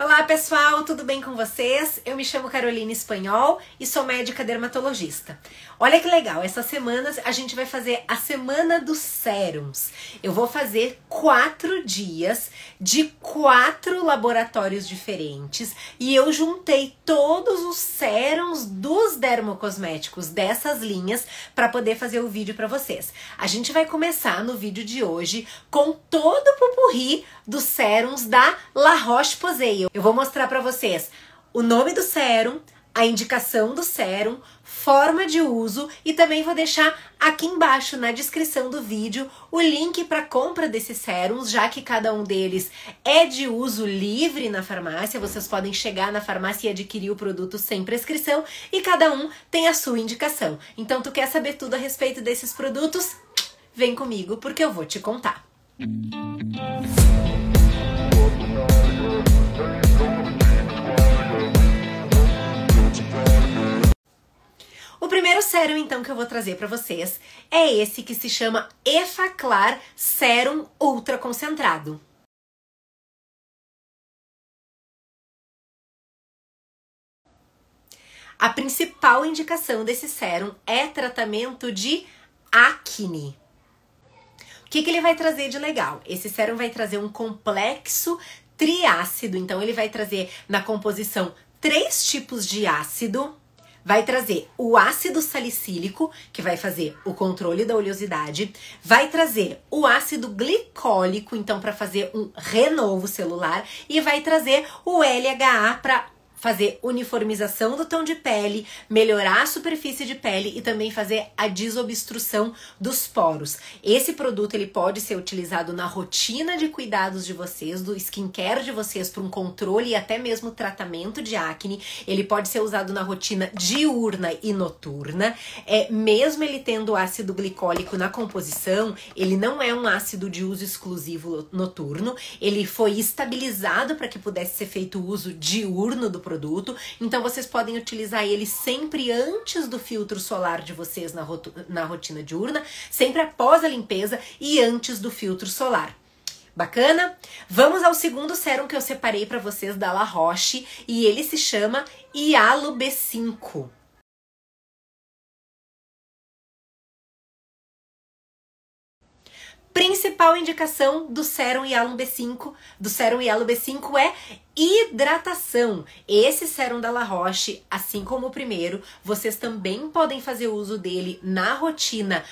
Olá pessoal, tudo bem com vocês? Eu me chamo Carolina Espanhol e sou médica dermatologista. Olha que legal, essa semana a gente vai fazer a semana dos sérums. Eu vou fazer quatro dias de quatro laboratórios diferentes e eu juntei todos os sérums dos dermocosméticos dessas linhas para poder fazer o vídeo para vocês. A gente vai começar no vídeo de hoje com todo o pupurri dos sérums da La Roche-Posay. Eu vou mostrar para vocês o nome do sérum, a indicação do sérum, forma de uso e também vou deixar aqui embaixo na descrição do vídeo o link para compra desses sérums, já que cada um deles é de uso livre na farmácia, vocês podem chegar na farmácia e adquirir o produto sem prescrição e cada um tem a sua indicação. Então tu quer saber tudo a respeito desses produtos? Vem comigo porque eu vou te contar. O sérum então que eu vou trazer para vocês é esse que se chama Efaclar Sérum Ultra Concentrado. A principal indicação desse sérum é tratamento de acne. O que, que ele vai trazer de legal? Esse sérum vai trazer um complexo triácido, então ele vai trazer na composição três tipos de ácido vai trazer o ácido salicílico, que vai fazer o controle da oleosidade, vai trazer o ácido glicólico, então para fazer um renovo celular, e vai trazer o LHA para fazer uniformização do tom de pele, melhorar a superfície de pele e também fazer a desobstrução dos poros. Esse produto ele pode ser utilizado na rotina de cuidados de vocês, do skincare de vocês para um controle e até mesmo tratamento de acne. Ele pode ser usado na rotina diurna e noturna. É, mesmo ele tendo ácido glicólico na composição, ele não é um ácido de uso exclusivo noturno. Ele foi estabilizado para que pudesse ser feito o uso diurno do produto. Então vocês podem utilizar ele sempre antes do filtro solar de vocês na, na rotina diurna, sempre após a limpeza e antes do filtro solar. Bacana? Vamos ao segundo sérum que eu separei para vocês da La Roche e ele se chama Ialo B5. Principal indicação do Serum Hyalum B5, do Serum Hyalum B5 é hidratação. Esse Serum da La Roche, assim como o primeiro, vocês também podem fazer uso dele na rotina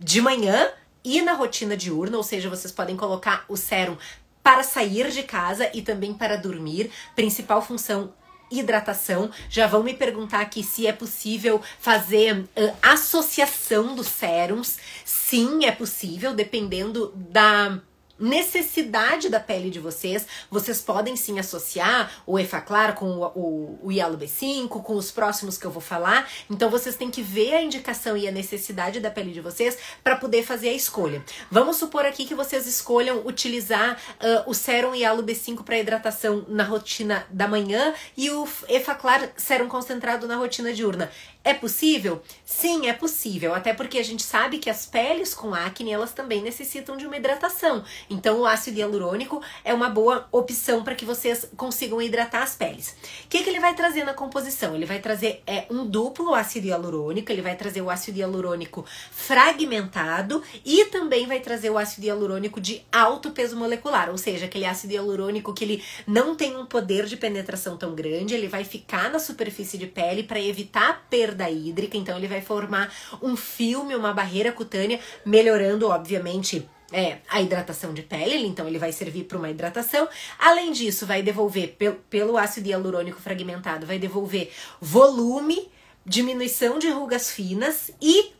de manhã e na rotina diurna, ou seja, vocês podem colocar o sérum para sair de casa e também para dormir. Principal função hidratação. Já vão me perguntar aqui se é possível fazer uh, associação dos sérums. Sim, é possível, dependendo da necessidade da pele de vocês, vocês podem sim associar o Efaclar com o, o, o Yellow B5, com os próximos que eu vou falar. Então vocês têm que ver a indicação e a necessidade da pele de vocês para poder fazer a escolha. Vamos supor aqui que vocês escolham utilizar uh, o Serum Yellow B5 para hidratação na rotina da manhã e o Efaclar Serum concentrado na rotina diurna. É possível? Sim, é possível, até porque a gente sabe que as peles com acne, elas também necessitam de uma hidratação. Então, o ácido hialurônico é uma boa opção para que vocês consigam hidratar as peles. O que, que ele vai trazer na composição? Ele vai trazer é, um duplo ácido hialurônico, ele vai trazer o ácido hialurônico fragmentado e também vai trazer o ácido hialurônico de alto peso molecular, ou seja, aquele ácido hialurônico que ele não tem um poder de penetração tão grande, ele vai ficar na superfície de pele para evitar a perda hídrica, então ele vai formar um filme, uma barreira cutânea, melhorando, obviamente, é, a hidratação de pele, então ele vai servir para uma hidratação. Além disso, vai devolver, pelo, pelo ácido hialurônico fragmentado, vai devolver volume, diminuição de rugas finas e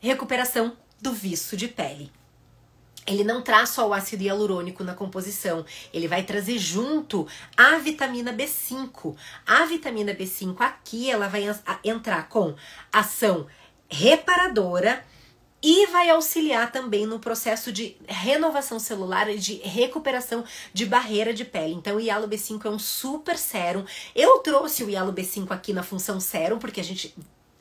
recuperação do viço de pele ele não traz só o ácido hialurônico na composição, ele vai trazer junto a vitamina B5. A vitamina B5 aqui, ela vai entrar com ação reparadora e vai auxiliar também no processo de renovação celular e de recuperação de barreira de pele. Então, o Ialo B5 é um super sérum. Eu trouxe o Ialo B5 aqui na função sérum, porque a gente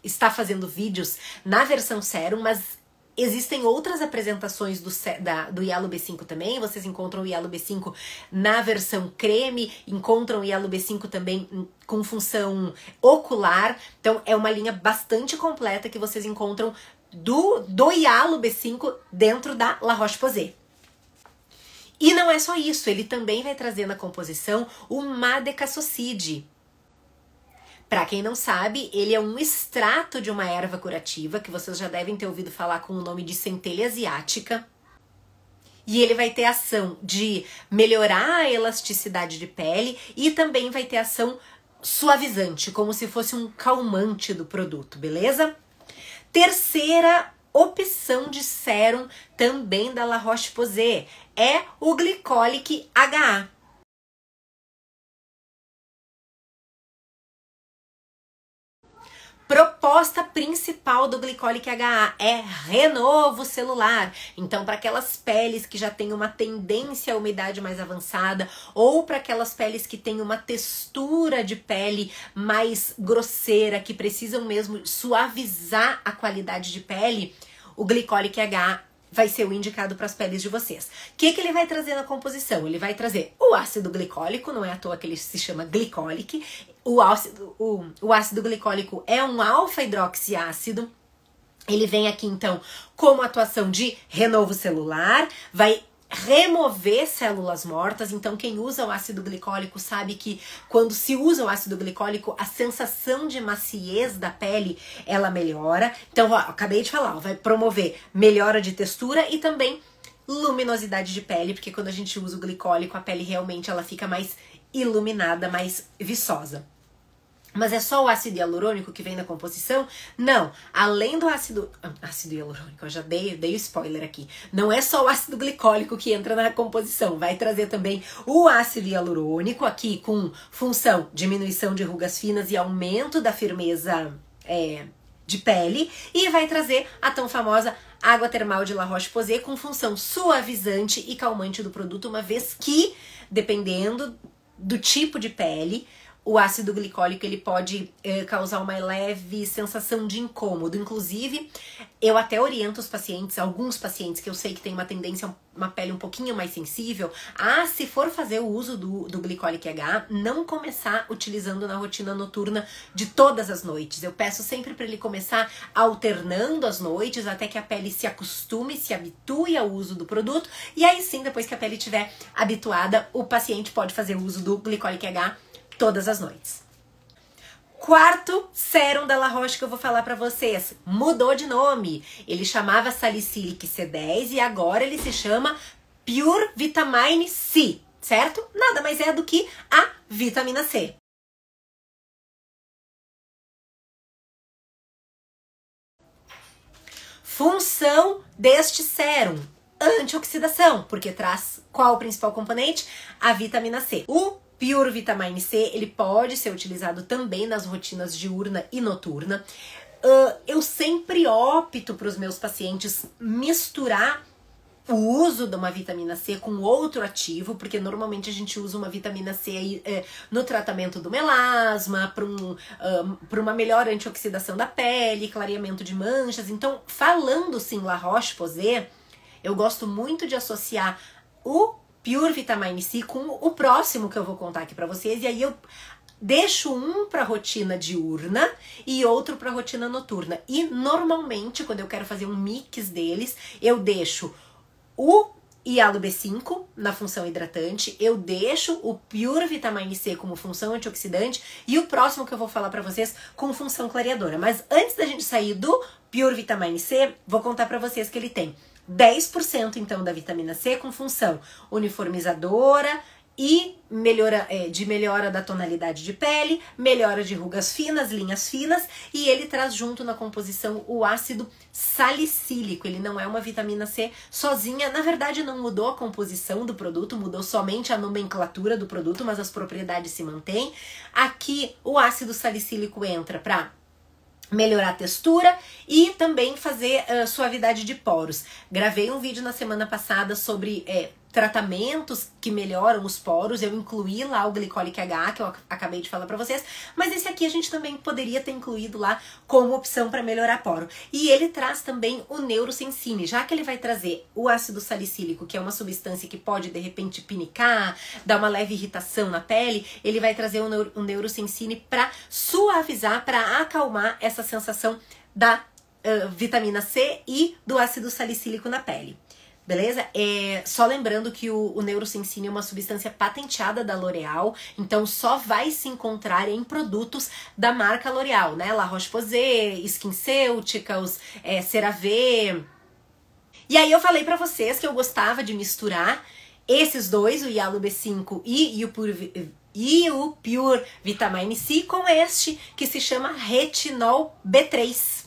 está fazendo vídeos na versão sérum, mas Existem outras apresentações do, da, do Yalo B5 também. Vocês encontram o Yalo B5 na versão creme, encontram o Yalo B5 também com função ocular. Então, é uma linha bastante completa que vocês encontram do, do Yalo B5 dentro da La Roche-Posay. E não é só isso, ele também vai trazer na composição o Madecassocide, para quem não sabe, ele é um extrato de uma erva curativa que vocês já devem ter ouvido falar com o nome de centelha asiática. E ele vai ter ação de melhorar a elasticidade de pele e também vai ter ação suavizante, como se fosse um calmante do produto, beleza? Terceira opção de sérum também da La Roche-Posay é o Glycolic HA. Proposta principal do Glicolic HA é renovo celular. Então, para aquelas peles que já têm uma tendência à umidade mais avançada, ou para aquelas peles que têm uma textura de pele mais grosseira, que precisam mesmo suavizar a qualidade de pele, o Glicolic HA vai ser o indicado para as peles de vocês. O que, que ele vai trazer na composição? Ele vai trazer o ácido glicólico, não é à toa que ele se chama glicólico. O ácido, o, o ácido glicólico é um alfa-hidroxiácido. Ele vem aqui então como atuação de renovo celular, vai remover células mortas. Então, quem usa o ácido glicólico sabe que quando se usa o ácido glicólico, a sensação de maciez da pele ela melhora. Então, ó, acabei de falar, ó, vai promover melhora de textura e também luminosidade de pele, porque quando a gente usa o glicólico, a pele realmente ela fica mais iluminada, mais viçosa. Mas é só o ácido hialurônico que vem na composição? Não. Além do ácido. Ah, ácido hialurônico, eu já dei, dei o spoiler aqui. Não é só o ácido glicólico que entra na composição. Vai trazer também o ácido hialurônico aqui com função diminuição de rugas finas e aumento da firmeza é, de pele. E vai trazer a tão famosa água termal de La Roche-Posay com função suavizante e calmante do produto, uma vez que, dependendo do tipo de pele, o ácido glicólico ele pode eh, causar uma leve sensação de incômodo. Inclusive, eu até oriento os pacientes, alguns pacientes que eu sei que tem uma tendência, uma pele um pouquinho mais sensível, a se for fazer o uso do, do Glicolic H, não começar utilizando na rotina noturna de todas as noites. Eu peço sempre para ele começar alternando as noites até que a pele se acostume, se habitue ao uso do produto. E aí sim, depois que a pele estiver habituada, o paciente pode fazer uso do Glicolic H todas as noites. Quarto sérum da La Roche que eu vou falar para vocês, mudou de nome. Ele chamava Salicylic C10 e agora ele se chama Pure Vitamine C, certo? Nada mais é do que a vitamina C. Função deste sérum: antioxidação, porque traz qual o principal componente? A vitamina C. O Pure Vitamine C, ele pode ser utilizado também nas rotinas diurna e noturna. Uh, eu sempre opto para os meus pacientes misturar o uso de uma vitamina C com outro ativo, porque normalmente a gente usa uma vitamina C é, no tratamento do melasma, para um, uh, uma melhor antioxidação da pele, clareamento de manchas. Então, falando sim La Roche-Posay, eu gosto muito de associar o Pure Vitamine C com o próximo que eu vou contar aqui para vocês. E aí eu deixo um para rotina diurna e outro para rotina noturna. E normalmente, quando eu quero fazer um mix deles, eu deixo o Ialo B5 na função hidratante, eu deixo o Pure Vitamine C como função antioxidante e o próximo que eu vou falar para vocês com função clareadora. Mas antes da gente sair do Pure Vitamine C, vou contar para vocês que ele tem 10% então da vitamina C com função uniformizadora e melhora é, de melhora da tonalidade de pele, melhora de rugas finas, linhas finas, e ele traz junto na composição o ácido salicílico. Ele não é uma vitamina C sozinha, na verdade não mudou a composição do produto, mudou somente a nomenclatura do produto, mas as propriedades se mantêm. Aqui o ácido salicílico entra para melhorar a textura e também fazer uh, suavidade de poros. Gravei um vídeo na semana passada sobre é, tratamentos que melhoram os poros. Eu incluí lá o Glicolic H, que eu acabei de falar para vocês, mas esse aqui a gente também poderia ter incluído lá como opção para melhorar poro. E ele traz também o Neurosensine, já que ele vai trazer o ácido salicílico, que é uma substância que pode de repente pinicar, dar uma leve irritação na pele, ele vai trazer o, neuro, o Neurosensine para suavizar, para acalmar essa sensação da uh, vitamina C e do ácido salicílico na pele. Beleza? É, só lembrando que o, o Neurosensine é uma substância patenteada da L'Oréal, então só vai se encontrar em produtos da marca L'Oréal, né? La Roche-Posay, SkinCeuticals, é, CeraVe. E aí eu falei para vocês que eu gostava de misturar esses dois, o Yalu B5 e, e o Pure e o Pure Vitamine C com este que se chama Retinol B3.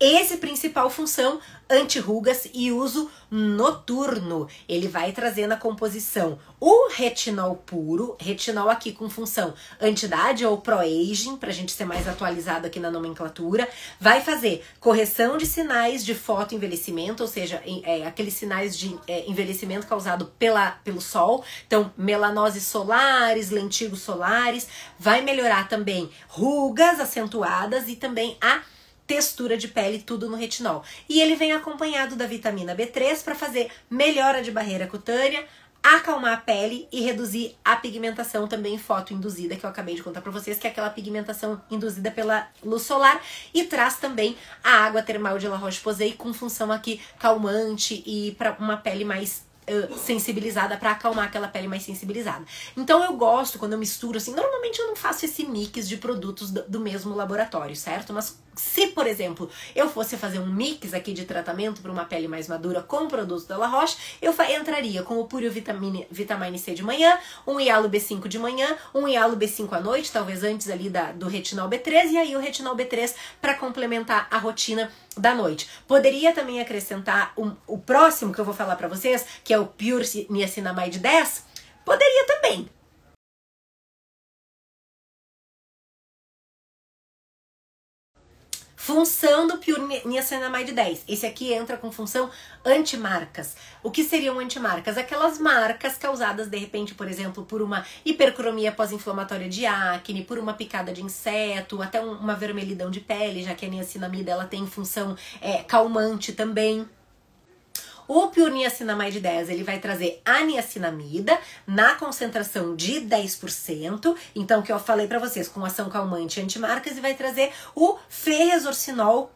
Esse principal função anti-rugas e uso noturno. Ele vai trazer na composição o retinol puro, retinol aqui com função anti-idade ou pro-aging, para a gente ser mais atualizado aqui na nomenclatura. Vai fazer correção de sinais de fotoenvelhecimento, ou seja, é, aqueles sinais de é, envelhecimento causado pela, pelo sol. Então, melanoses solares, lentigos solares. Vai melhorar também rugas acentuadas e também a textura de pele, tudo no retinol. E ele vem acompanhado da vitamina B3 para fazer melhora de barreira cutânea, acalmar a pele e reduzir a pigmentação também fotoinduzida, que eu acabei de contar para vocês, que é aquela pigmentação induzida pela luz solar e traz também a água termal de La Roche-Posay com função aqui calmante e para uma pele mais sensibilizada para acalmar aquela pele mais sensibilizada. Então eu gosto quando eu misturo assim, normalmente eu não faço esse mix de produtos do, do mesmo laboratório, certo? Mas se, por exemplo, eu fosse fazer um mix aqui de tratamento para uma pele mais madura com produtos da La Roche, eu entraria com o Puro Vitamine, Vitamine C de manhã, um Ialo B5 de manhã, um Ialo B5 à noite, talvez antes ali da, do Retinol B3, e aí o Retinol B3 para complementar a rotina da noite. Poderia também acrescentar um, o próximo que eu vou falar para vocês, que é o Pure Niacinamide 10? Poderia também, Função do Pure Niacinamide 10. Esse aqui entra com função antimarcas. O que seriam antimarcas? Aquelas marcas causadas, de repente, por exemplo, por uma hipercromia pós-inflamatória de acne, por uma picada de inseto, até uma vermelhidão de pele, já que a niacinamida ela tem função é, calmante também. O pioniacinamide 10, ele vai trazer a niacinamida na concentração de 10%, então que eu falei para vocês, com ação calmante antimarcas e vai trazer o ferresorcinol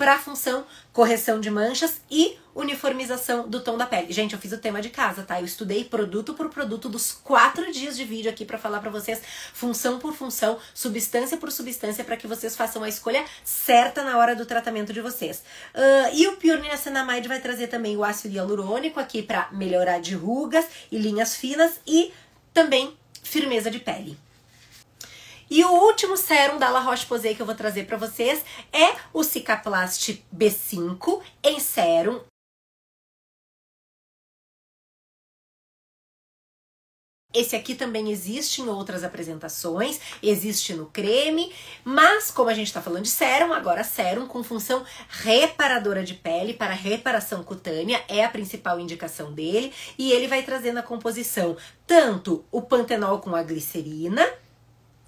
para a função correção de manchas e uniformização do tom da pele. Gente, eu fiz o tema de casa, tá? Eu estudei produto por produto dos quatro dias de vídeo aqui para falar para vocês função por função, substância por substância, para que vocês façam a escolha certa na hora do tratamento de vocês. Uh, e o Pure Niacinamide vai trazer também o ácido hialurônico aqui para melhorar de rugas e linhas finas e também firmeza de pele. E o último sérum da La Roche-Posay que eu vou trazer para vocês é o Cicaplast B5 em sérum. Esse aqui também existe em outras apresentações, existe no creme, mas como a gente está falando de sérum, agora sérum com função reparadora de pele para reparação cutânea é a principal indicação dele e ele vai trazer na composição tanto o pantenol com a glicerina,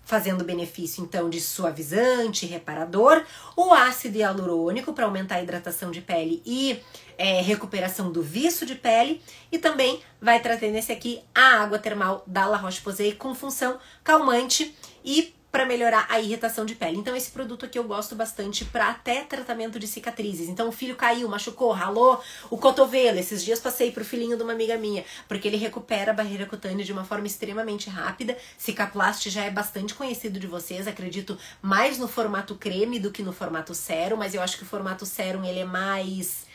fazendo benefício então de suavizante, reparador, o ácido hialurônico para aumentar a hidratação de pele e é, recuperação do viço de pele e também vai trazer nesse aqui a água termal da La Roche-Posay com função calmante e para melhorar a irritação de pele. Então esse produto aqui eu gosto bastante para até tratamento de cicatrizes. Então o filho caiu, machucou, ralou o cotovelo. Esses dias passei pro filhinho de uma amiga minha, porque ele recupera a barreira cutânea de uma forma extremamente rápida. Cicaplast já é bastante conhecido de vocês, acredito mais no formato creme do que no formato sérum, mas eu acho que o formato sérum ele é mais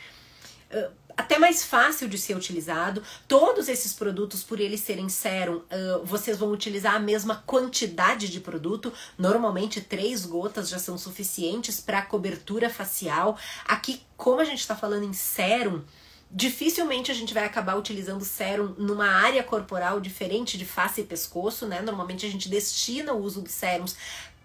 uh, até mais fácil de ser utilizado. Todos esses produtos, por eles serem sérum, uh, vocês vão utilizar a mesma quantidade de produto. Normalmente, três gotas já são suficientes para cobertura facial. Aqui, como a gente está falando em sérum, dificilmente a gente vai acabar utilizando sérum numa área corporal diferente de face e pescoço, né? Normalmente a gente destina o uso dos sérums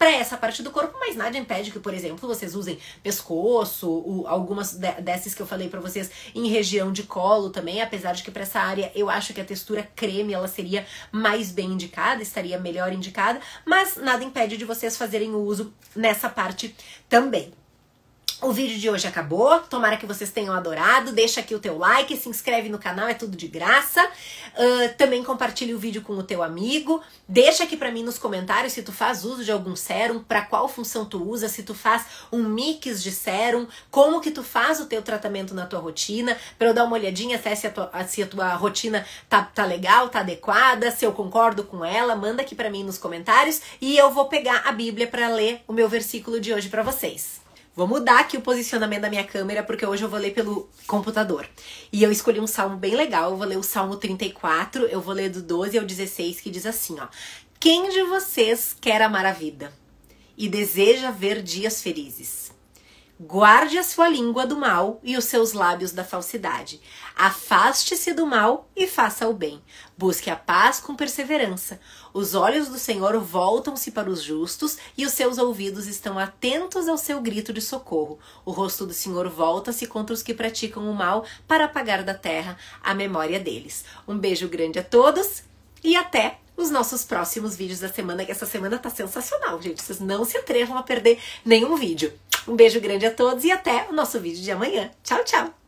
para essa parte do corpo, mas nada impede que, por exemplo, vocês usem pescoço, algumas de, dessas que eu falei para vocês em região de colo também, apesar de que para essa área eu acho que a textura creme ela seria mais bem indicada, estaria melhor indicada, mas nada impede de vocês fazerem o uso nessa parte também. O vídeo de hoje acabou. Tomara que vocês tenham adorado. Deixa aqui o teu like, se inscreve no canal, é tudo de graça. Uh, também compartilhe o vídeo com o teu amigo. Deixa aqui para mim nos comentários se tu faz uso de algum sérum, para qual função tu usa, se tu faz um mix de sérum, como que tu faz o teu tratamento na tua rotina, para eu dar uma olhadinha se a, tua, se a tua rotina tá, tá legal, tá adequada, se eu concordo com ela, manda aqui para mim nos comentários e eu vou pegar a Bíblia para ler o meu versículo de hoje para vocês. Vou mudar aqui o posicionamento da minha câmera, porque hoje eu vou ler pelo computador. E eu escolhi um salmo bem legal, eu vou ler o Salmo 34, eu vou ler do 12 ao 16, que diz assim, ó. Quem de vocês quer amar a vida e deseja ver dias felizes? Guarde a sua língua do mal e os seus lábios da falsidade. Afaste-se do mal e faça o bem. Busque a paz com perseverança. Os olhos do Senhor voltam-se para os justos e os seus ouvidos estão atentos ao seu grito de socorro. O rosto do Senhor volta-se contra os que praticam o mal para apagar da terra a memória deles. Um beijo grande a todos e até os nossos próximos vídeos da semana, que essa semana tá sensacional, gente. Vocês não se atrevam a perder nenhum vídeo. Um beijo grande a todos e até o nosso vídeo de amanhã. Tchau, tchau!